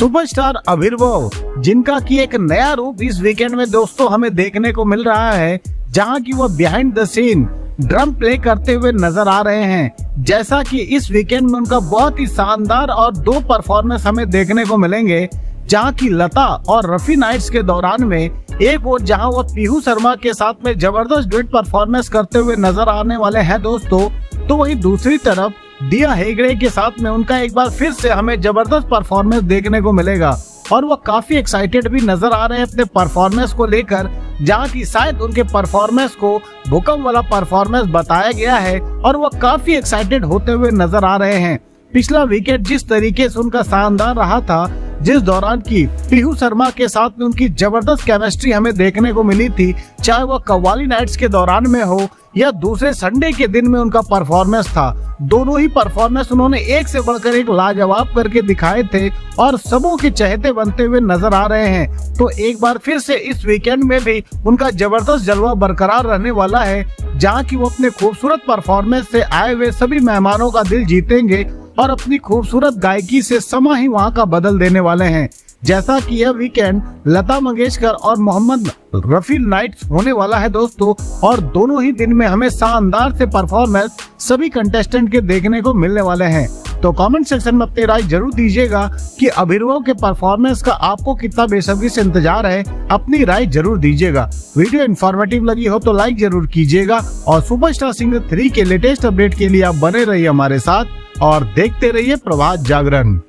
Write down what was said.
Superstar अभिर्भव, जिनका की एक नया रूप इस वीकेंड में दोस्तों हमें देखने को मिल रहा है, जहाँ की वह behind the scene drum play करते हुए नज़र आ रहे हैं। जैसा कि इस वीकेंड में उनका बहुत ही शानदार और दो परफॉर्मेंस हमें देखने को मिलेंगे, जहाँ की लता और रफी नाइट्स के दौरान में, एक और जहाँ वो पीहू शर्मा के साथ में ज़बरदस्त डुएट परफॉर्मेंस करते हुए नज़र आने वाले हैं दोस्तों तो वही दूसरी तरफ़ दिया हेगड़े के साथ में उनका एक बार फिर से हमें ज़बरदस्त परफॉर्मेंस देखने को मिलेगा। और वो काफ़ी एक्साइटेड भी नज़र आ रहे हैं अपने परफॉर्मेंस को लेकर, जहाँ की शायद उनके परफॉर्मेंस को भूकंप वाला परफॉर्मेंस बताया गया है और वो काफ़ी एक्साइटेड होते हुए नज़र आ रहे हैं। पिछला विकेट जिस तरीके से उनका शानदार रहा था जिस दौरान की पीहू शर्मा के साथ में उनकी ज़बरदस्त केमिस्ट्री हमें देखने को मिली थी, चाहे वह कव्वाली नाइट्स के दौरान में हो या दूसरे संडे के दिन में उनका परफॉर्मेंस था। दोनों ही परफॉर्मेंस उन्होंने एक से बढ़कर एक लाजवाब करके दिखाए थे और सबों के चहते बनते हुए नज़र आ रहे हैं। तो एक बार फिर से इस वीकेंड में भी उनका ज़बरदस्त जलवा बरकरार रहने वाला है, जहाँ की वो अपने खूबसूरत परफॉर्मेंस से आए हुए सभी मेहमानों का दिल जीतेंगे और अपनी खूबसूरत गायकी से समा ही वहाँ का बदल देने वाले हैं। जैसा कि यह वीकेंड लता मंगेशकर और मोहम्मद रफी नाइट होने वाला है दोस्तों, और दोनों ही दिन में हमें शानदार से परफॉर्मेंस सभी कंटेस्टेंट के देखने को मिलने वाले हैं। तो कमेंट सेक्शन में अपनी राय ज़रूर दीजिएगा कि अभिनव के परफॉर्मेंस का आपको कितना बेसब्री से इंतज़ार है, अपनी राय ज़रूर दीजिएगा। वीडियो इन्फॉर्मेटिव लगी हो तो लाइक ज़रूर कीजिएगा, और सुपरस्टार सिंगर थ्री के लेटेस्ट अपडेट के लिए आप बने रहिए हमारे साथ। और देखते रहिए प्रभात जागरण।